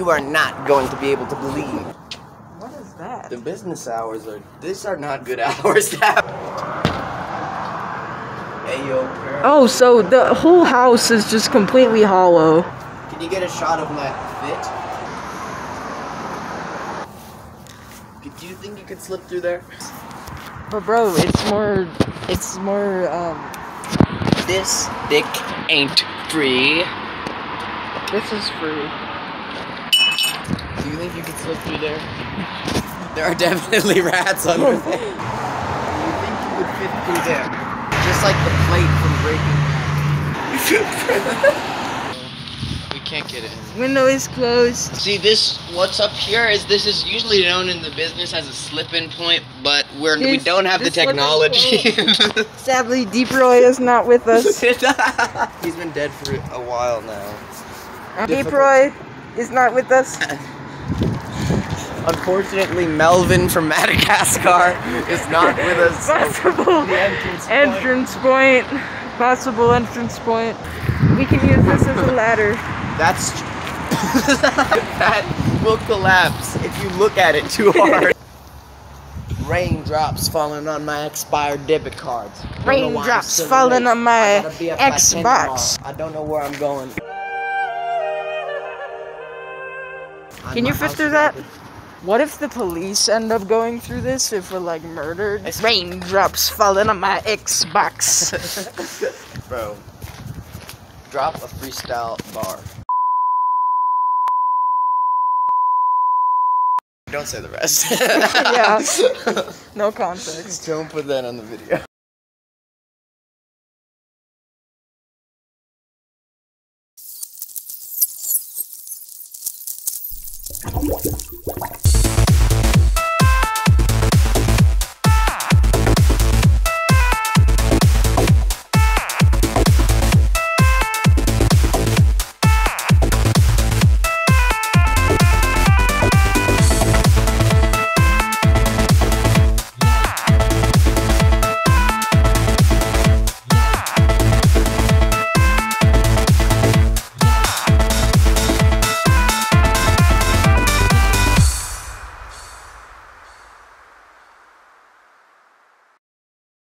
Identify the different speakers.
Speaker 1: you are not going to be able to believe.
Speaker 2: What is that?
Speaker 1: The business hours are, these are not good hours now. Hey yo, girl.
Speaker 2: Oh, so the whole house is just completely hollow.
Speaker 1: Can you get a shot of my fit? Do you think you could slip through there?
Speaker 2: But bro, it's more, it's more, um,
Speaker 1: This dick ain't free.
Speaker 2: this is free.
Speaker 1: Do you think you could slip through there? There are definitely rats under there. Do you think you could fit through there? Just like the plate from Breaking Bad. we can't get in.
Speaker 2: Window is closed.
Speaker 1: See, this what's up here is this is usually known in the business as a slip-in point, but we're we don't have the technology.
Speaker 2: Sadly, Deep Roy is not with us.
Speaker 1: He's been dead for a while now.
Speaker 2: Deep Roy is not with us.
Speaker 1: Unfortunately, Melvin from Madagascar is not with us.
Speaker 2: Possible
Speaker 1: The entrance point.
Speaker 2: point. Possible entrance point. We can use this as a ladder.
Speaker 1: That's that will collapse if you look at it too hard. Raindrops falling on my expired debit cards. Don't know why I'm
Speaker 2: Raindrops falling
Speaker 1: late.
Speaker 2: on my
Speaker 1: I gotta be up by 10
Speaker 2: Xbox.
Speaker 1: I don't know where I'm going.
Speaker 2: Can you fit through that?
Speaker 1: Open.
Speaker 2: What if the police end up going through this if we're like murdered? Raindrops falling on my Xbox.
Speaker 1: Bro, drop a freestyle bar. Don't say the rest.
Speaker 2: Yeah. no context.
Speaker 1: Don't put that on the video.